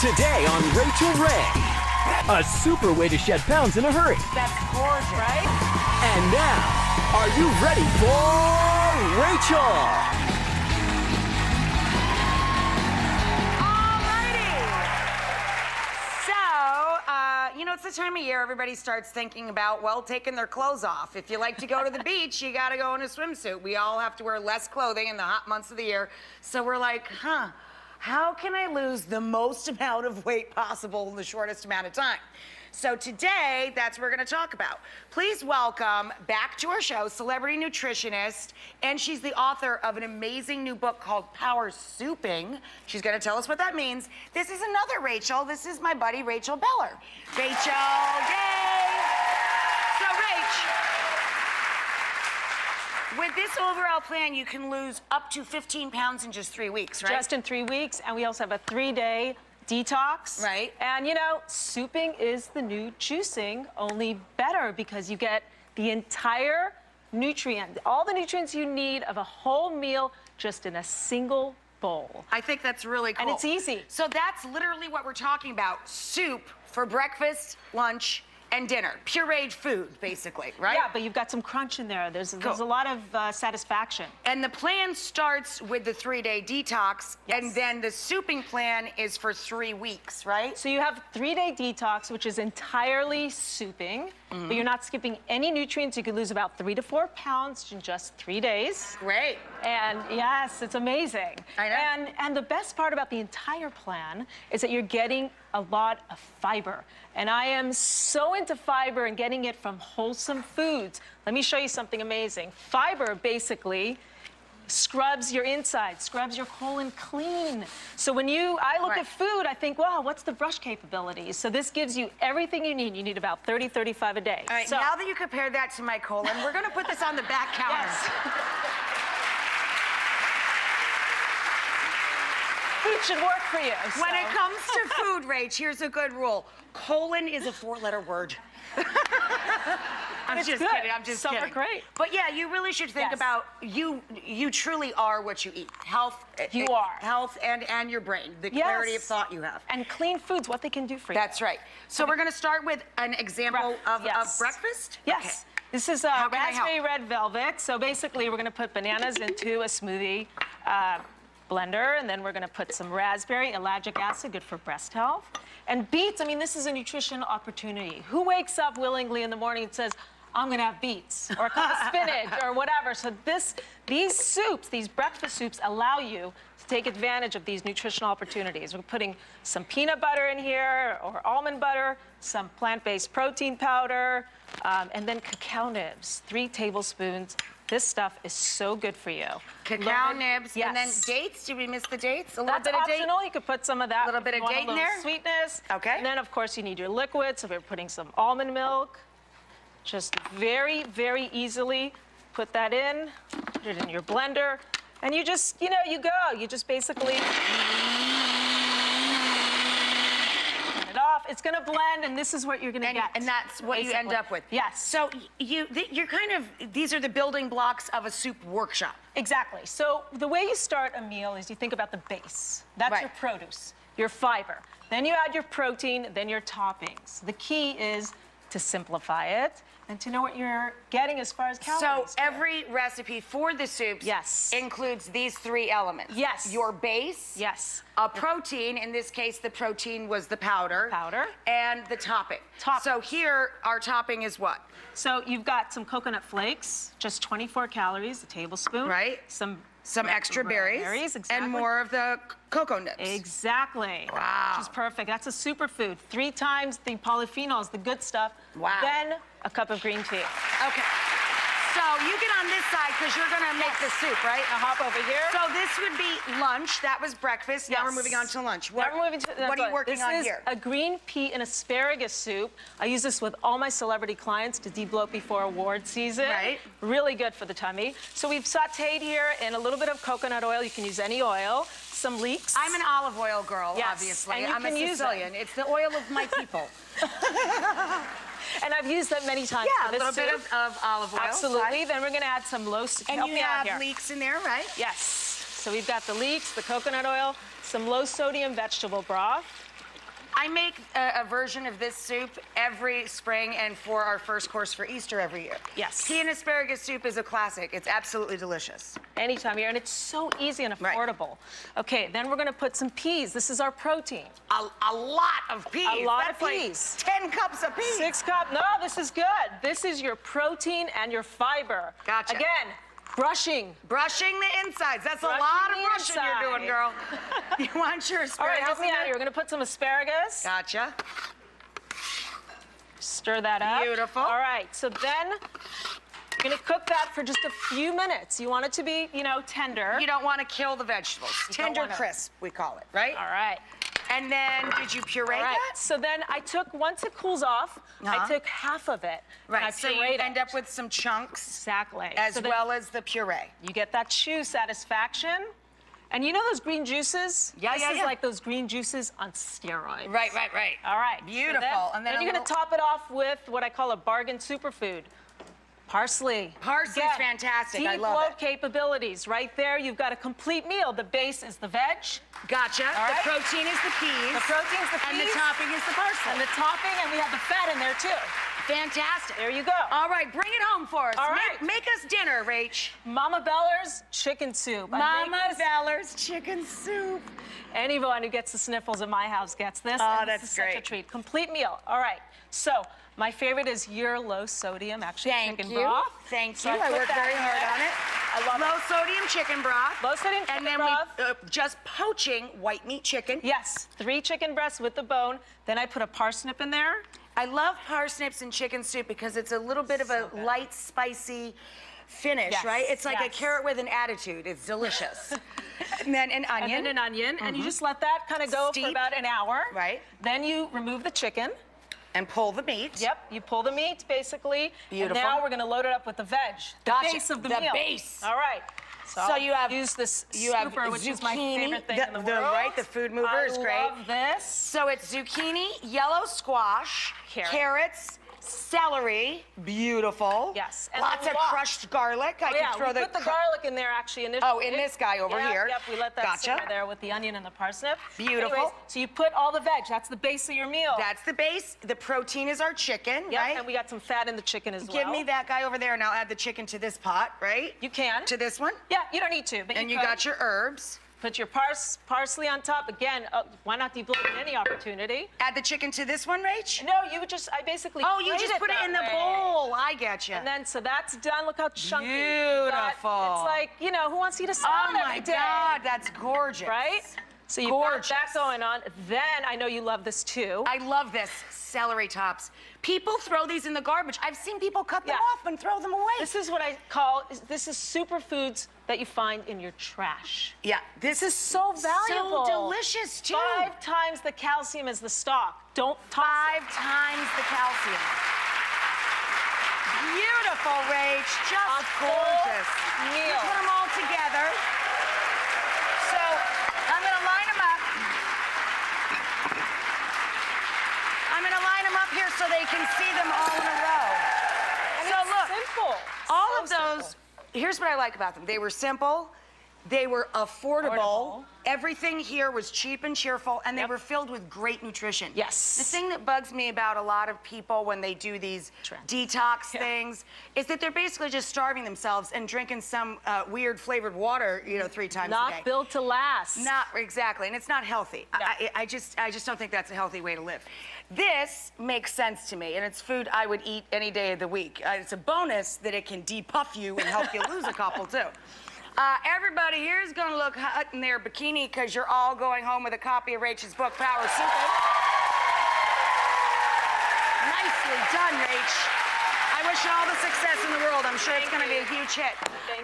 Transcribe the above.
Today on Rachael Ray. A super way to shed pounds in a hurry. That's gorgeous. Right? And now, are you ready for Rachael? Alrighty! So, uh, you know, it's the time of year everybody starts thinking about, well, taking their clothes off. If you like to go to the beach, you got to go in a swimsuit. We all have to wear less clothing in the hot months of the year. So we're like, huh, how can I lose the most amount of weight possible in the shortest amount of time? So today, that's what we're going to talk about. Please welcome back to our show, celebrity nutritionist, and she's the author of an amazing new book called Power Souping. She's going to tell us what that means. This is another Rachel. This is my buddy Rachel Beller. Rachel, yay! So, Rach, with this overall plan, you can lose up to 15 pounds in just three weeks, right? Just in three weeks, and we also have a three-day detox. Right. And you know, souping is the new juicing, only better because you get the entire nutrient, all the nutrients you need of a whole meal just in a single bowl. I think that's really cool. And it's easy. So that's literally what we're talking about. Soup for breakfast, lunch, and dinner. Pureed food, basically, right? Yeah, but you've got some crunch in there. There's, cool. there's a lot of uh, satisfaction. And the plan starts with the three-day detox, yes. and then the souping plan is for three weeks, right? So you have three-day detox, which is entirely souping, mm -hmm. but you're not skipping any nutrients. You could lose about three to four pounds in just three days. Great. And yes, it's amazing. I know. And, and the best part about the entire plan is that you're getting a lot of fiber. And I am so into fiber and getting it from wholesome foods. Let me show you something amazing. Fiber basically scrubs your inside, scrubs your colon clean. So when you, I look right. at food, I think, wow, what's the brush capabilities? So this gives you everything you need. You need about 30, 35 a day. All right, so, now that you compare that to my colon, we're gonna put this on the back counter. Yes. Food should work for you. So. When it comes to food, Rach, here's a good rule. Colon is a four-letter word. I'm it's just good. kidding. I'm just Some kidding. are great. But yeah, you really should think Yes. about you. You truly are what you eat. Health. You eh, are. Health and and your brain. The Yes. clarity of thought you have. And clean foods, what they can do for you. That's right. So we're going to start with an example Bre- of, yes. of breakfast. Yes. Okay. This is uh, How can I help? raspberry red velvet. So basically, we're going to put bananas into a smoothie uh, blender, and then we're going to put some raspberry, ellagic acid, good for breast health. And beets, I mean, this is a nutrition opportunity. Who wakes up willingly in the morning and says, I'm going to have beets or a cup of spinach or whatever. So this, these soups, these breakfast soups, allow you to take advantage of these nutritional opportunities. We're putting some peanut butter in here or almond butter, some plant-based protein powder, um, and then cacao nibs, three tablespoons. This stuff is so good for you. Cacao nibs yes. and then dates. Did we miss the dates? A little That's bit of date. optional. You could put some of that. A little bit of date in there? Sweetness. Okay. And then, of course, you need your liquid. So we're putting some almond milk. Just very, very easily put that in. Put it in your blender. And you just, you know, you go. You just basically turn it off. It's going to blend, and this is what you're going to get. and that's what you end up with. Yes. So you, you're kind of, these are the building blocks of a soup workshop. Exactly. So the way you start a meal is you think about the base. That's Right. your produce, your fiber. Then you add your protein, then your toppings. The key is to simplify it and to know what you're getting as far as calories. So every recipe for the soups Yes. includes these three elements. Yes. Your base. Yes. A protein, in this case, the protein was the powder. Powder. And the topping. Topping. So here, our topping is what? So you've got some coconut flakes, just 24 calories, a tablespoon. Right. Some Some extra berries. berries, exactly. And more of the cocoa nibs. Exactly. Wow. Which is perfect. That's a superfood. Three times the polyphenols, the good stuff. Wow. Then a cup of green tea. Okay. So you get this side because you're going to make the soup, right? Now hop over here. So this would be lunch. That was breakfast. Now we're moving on to lunch. What, Now we're moving to, what are you working this on is here? a green pea and asparagus soup. I use this with all my celebrity clients to debloat before award season. Right. Really good for the tummy. So we've sauteed here in a little bit of coconut oil. You can use any oil. Some leeks. I'm an olive oil girl, Yes, obviously. and you I'm can a use it. Sicilian. It's the oil of my people. and I've used that many times yeah, a little bit of, of olive oil. Absolutely. right? Then we're going to add some low. Sodium. And you have leeks in there, right? Yes. So we've got the leeks, the coconut oil, some low sodium vegetable broth. I make a, a version of this soup every spring and for our first course for Easter every year. Yes. Pea and asparagus soup is a classic. It's absolutely delicious. Anytime of year, and it's so easy and Right. affordable. Okay, then we're gonna put some peas. This is our protein. A, a lot of peas. A lot of That's like peas. 10 cups of peas. Six cup. No, this is good. This is your protein and your fiber. Gotcha. Again, brushing. Brushing the insides. That's a lot of brushing you're doing, girl. you want your All right, help me out here. We're gonna put some asparagus. Gotcha. Stir that up. Beautiful. All right, so then you're gonna cook that for just a few minutes. You want it to be, you know, tender. You don't want to kill the vegetables. don't Tender wanna- crisp, we call it, right? All right. And then did you puree right. that? So then I took, once it cools off, Uh-huh. I took half of it. Right. So you pureed end it. up with some chunks Exactly. as So well as the puree. You get that chew satisfaction. And you know those green juices? Yeah, this yeah, is yeah. like those green juices on steroids. Right, right, right. All right. so Beautiful. then, And then a you're little- gonna top it off with what I call a bargain superfood. Parsley. Parsley's Again, fantastic. I love load it. capabilities. Right there, you've got a complete meal. The base is the veg. Gotcha. All the right. protein is the peas. The protein's the peas. And the topping is the parsley. And the topping, and we have the fat in there too. Fantastic. There you go. All right, bring it home for us. All make, right. make us dinner, Rach. Mama Beller's chicken soup. Mama Beller's chicken soup. Anyone who gets the sniffles at my house gets this. Oh, that's is such a great. treat. Complete meal. All right. So my favorite is your low sodium, actually Thank chicken you. broth. Thank So you. I I, worked very hard on it. I love Low it. sodium chicken broth. Low sodium chicken And then broth. we uh, just poaching white meat chicken. Yes, three chicken breasts with the bone. Then I put a parsnip in there. I love parsnips in chicken soup because it's a little bit of a good. light, spicy finish, Yes, right? It's like a carrot with an attitude. It's delicious. and then an onion. And then an onion, and you just let that kind of go Mm-hmm. Steep. for about an hour. Right. Then you remove the chicken. And pull the meat. Yep, you pull the meat basically. Beautiful. And now we're gonna load it up with the veg. The Gotcha. base of the, The meal. base. All right. So, So you have- use this you have scooper, which is my zucchini, favorite thing the- in the, the- world. right, the food mover I is great. I love this. So it's zucchini, yellow squash, Carrot. carrots, celery, beautiful. Yes, and Lots of lot. crushed garlic. I Oh, yeah, can throw we the, put the garlic in there actually initially. Oh, in this guy over here. Yep, we let that Gotcha. simmer there with the onion and the parsnip. Beautiful. Anyways, so you put all the veg. That's the base of your meal. That's the base. The protein is our chicken, yep, right? and we got some fat in the chicken as well. Give me that guy over there, and I'll add the chicken to this pot, right? You can. To this one. Yeah, you don't need to, but And you could. got your herbs. Put your pars- parsley on top. Again, uh, why not debloat at any opportunity? Add the chicken to this one, Rach? No, you just, I basically Oh, you just put it in the way. bowl. I get you. And then, so that's done. Look how chunky. Got- Beautiful. It's like, you know, who wants you to eat a oh my? God, that's gorgeous. Right? So you've Gorgeous. got that going on. Then, I know you love this too. I love this celery tops. People throw these in the garbage. I've seen people cut them Yeah. off and throw them away. This is what I call, this is superfoods that you find in your trash. yeah, this is So valuable. So delicious too. Five times the calcium as the stock. Don't toss it. Five times the calcium. Beautiful, Rach. Just A gorgeous. meal. You put them all together. So I'm gonna line them up. I'm gonna line them up here so they can see them all in a row. And so look, simple. all So of those. simple. Here's what I like about them. They were simple. They were affordable. Affordable. Everything here was cheap and cheerful, and they Yep. were filled with great nutrition. Yes. The thing that bugs me about a lot of people when they do these Trend. detox Yeah. things is that they're basically just starving themselves and drinking some uh, weird flavored water, you know, three times a day. Not built to last. Not exactly, and it's not healthy. No. I, I just, I just don't think that's a healthy way to live. This makes sense to me, and it's food I would eat any day of the week. Uh, it's a bonus that it can depuff you and help you lose a couple too. Uh, everybody here is going to look hot in their bikini because you're all going home with a copy of Rach's book, Power Souping. Nicely done, Rach. I wish you all the success in the world. I'm sure it's going to be a huge hit. Thank